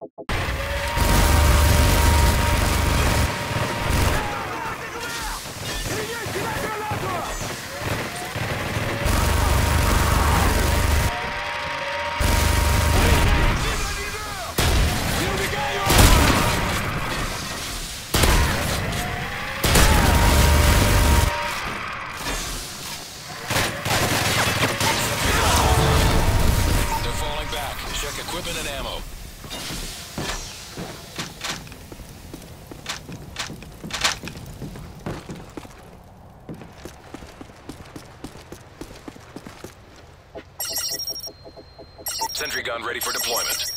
thank Sentry gun ready for deployment.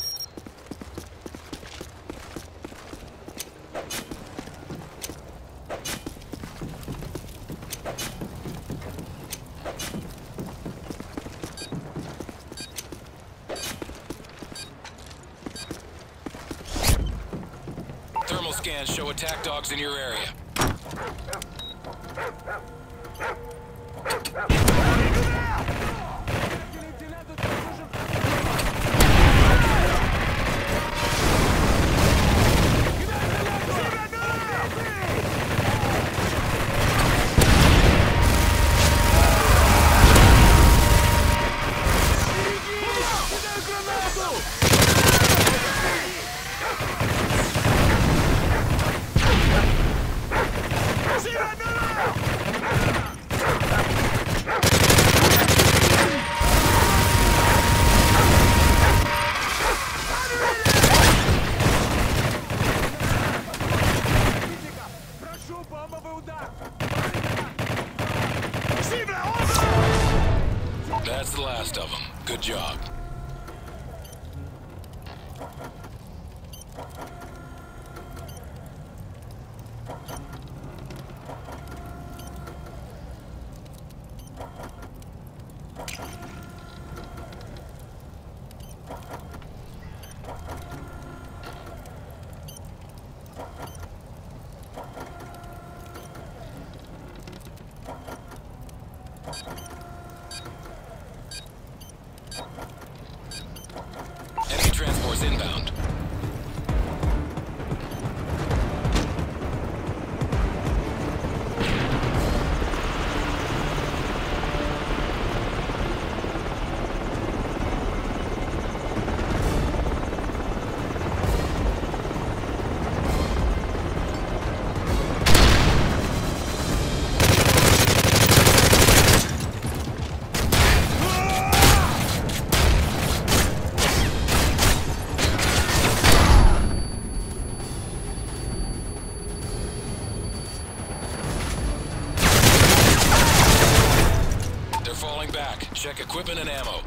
Thermal scans show attack dogs in your area. That's the last of them. Good job. Enemy transports inbound. Check equipment and ammo.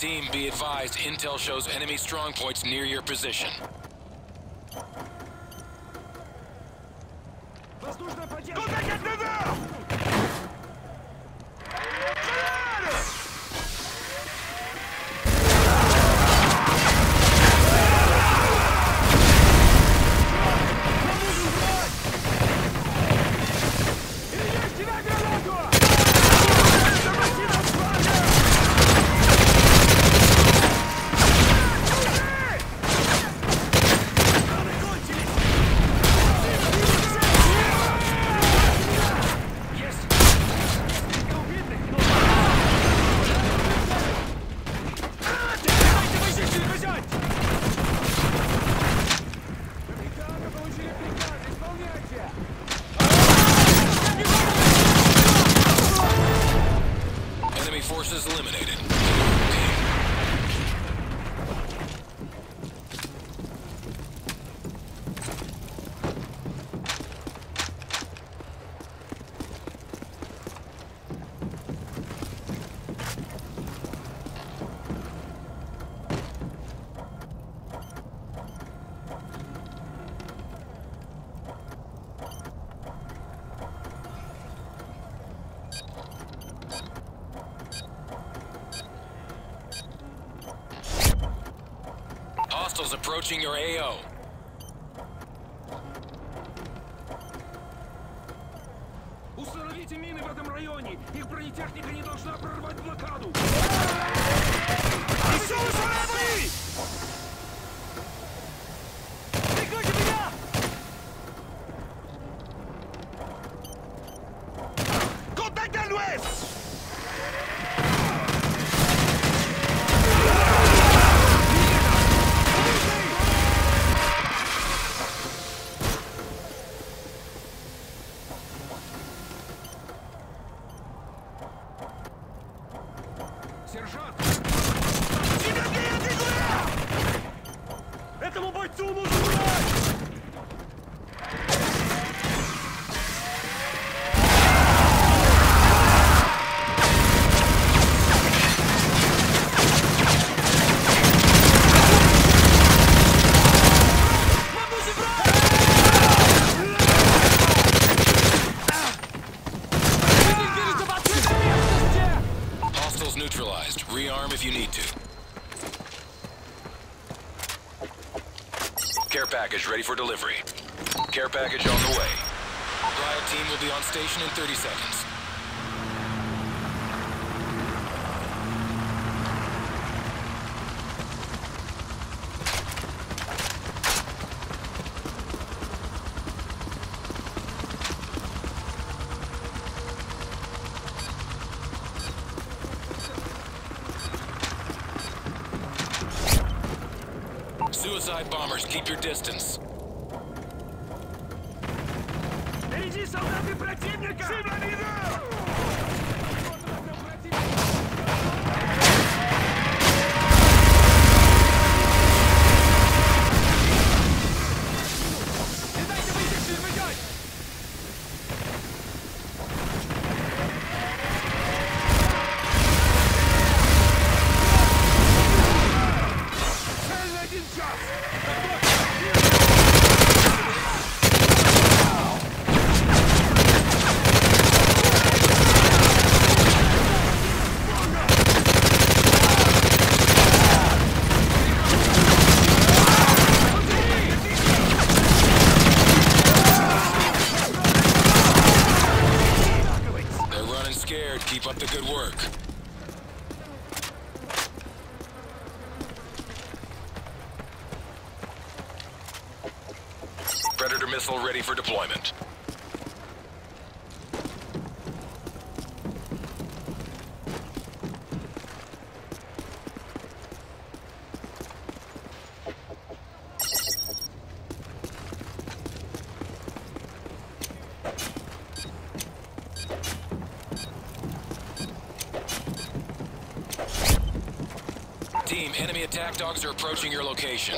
Team, be advised, intel shows enemy strong points near your position. forces eliminated. Approaching your AO. Установите мины в этом районе! Их бронетехника не должна прорвать блокаду! Веселый шарабы! Прикройте меня! Contact à l'ouest! Сержант! Сергей, ты Этому бойцу нужно package ready for delivery. Care package on the way. Riot team will be on station in 30 seconds. Suicide bombers, keep your distance. Work. Predator missile ready for deployment. Team, enemy attack dogs are approaching your location.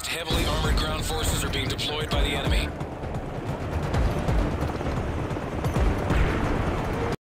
Heavily armored ground forces are being deployed by the enemy.